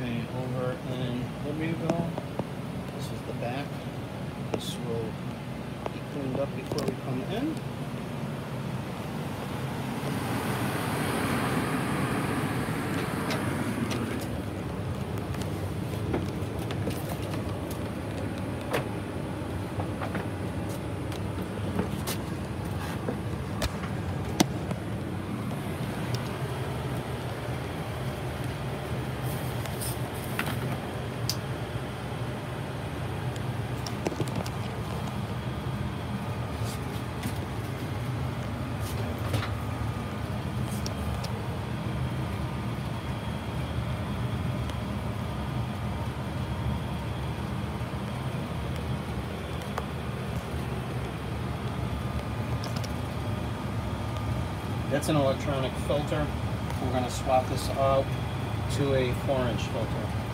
Okay, over in Libertyville, this is the back. This will be cleaned up before we come in. That's an electronic filter. We're going to swap this out to a four inch filter.